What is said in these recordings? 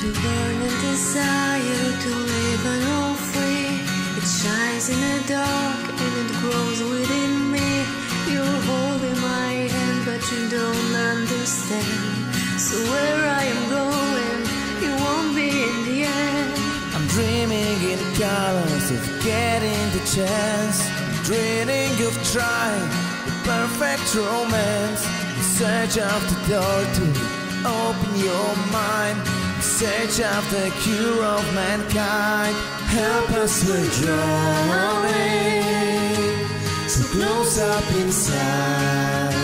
to burn and desire to live and all free. It shines in the dark and it grows within me. You're holding my hand, but you don't understand. So where I am going, you won't be in the end. I'm dreaming in colors of getting the chance. Dreaming of trying the perfect romance. In search of the door to open your mind. Search of the cure of mankind. Help us with drawing so close up inside.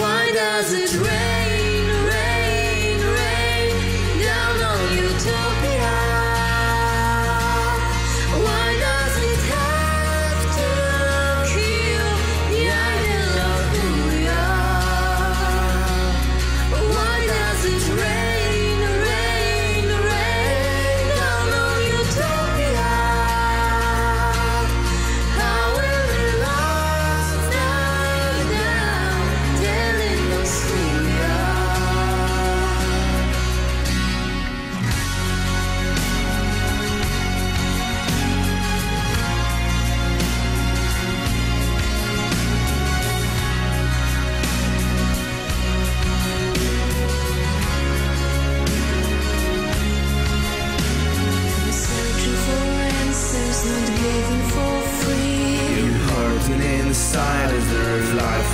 Why does it rain,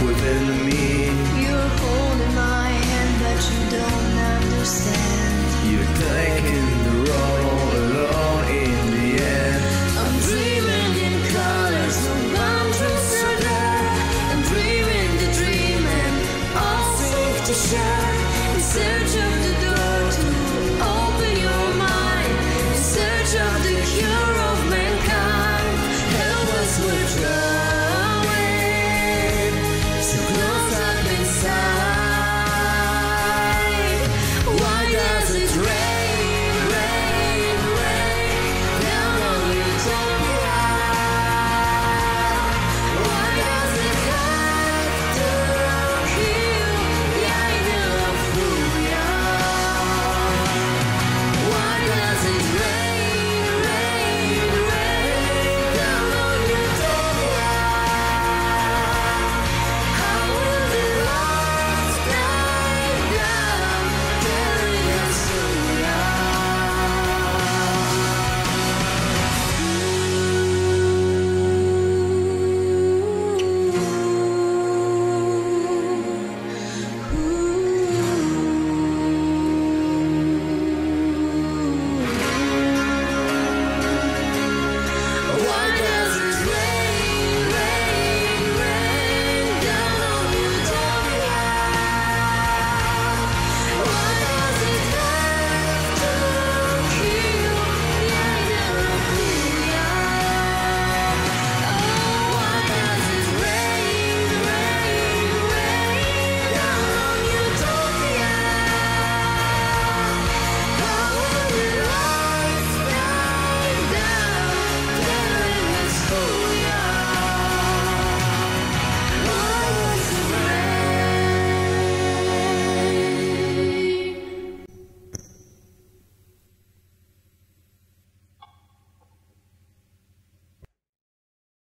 within me.